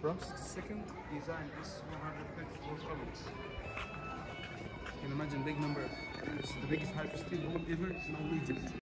Ramses second design this 134 columns. You can imagine big number. It's the biggest hyper ever in all Egypt.